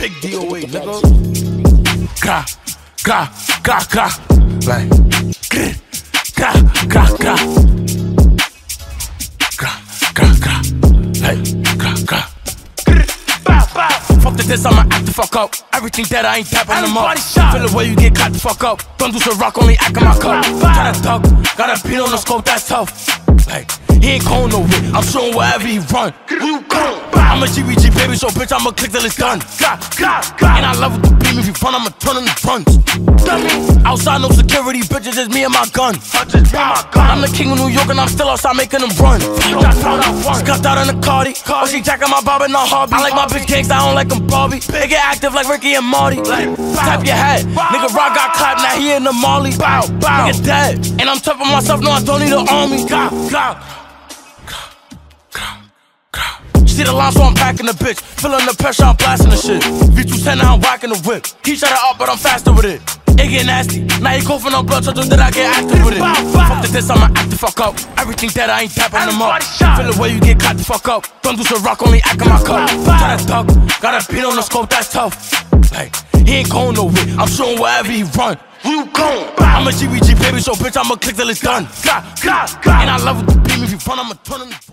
Big DOA, nigga. Gra, gra, gra, gra. Like, grr, gra, gra, gra. Gra, gra, gra. Like, gra, gra. Bow, bow. Fuck the diss, I'ma act the fuck up. Everything that I ain't tapping them up. Feel the way you get caught the fuck up. Don't do some rock, only act in my cup. Try to duck, got a beat on the scope, that's tough. Like, he ain't going nowhere. I'm showing wherever he run. I'm a GBG baby, so bitch, I'ma click till it's done. And I love it to beam if you run, I'ma turn on the fronts. Outside, no security, bitches, just me and my gun. I'm the king of New York, and I'm still outside making them run. Scuffed out in the Cardi. Oh, she jacking my bob in the hobby. I like my bitch gangsta, I don't like them Barbie. They get active like Ricky and Marty. Tap your head. Nigga Rock got clapped, now he in the Molly. Bow, bow. Nigga dead. And I'm tough on myself, no, I don't need an army. Gah, gah. See the line, so I'm packing the bitch. Feeling the pressure, I'm blasting the shit. V210, now I'm whacking the whip. He shut it up, but I'm faster with it. It get nasty. Now he coughing on blood, so that I get active with it. Fuck the diss, I'ma act the fuck up. Everything that I ain't tapping them up. Feel the way you get caught the fuck up. Don't do some rock, only act in my cup. Try to duck, got a beat on the scope, that's tough. Like, he ain't going nowhere. I'm showing wherever he run. You gon' I'm a GBG baby, so bitch, I'ma click till it's done. And I love it to beam if you run, I'ma turn on the